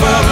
for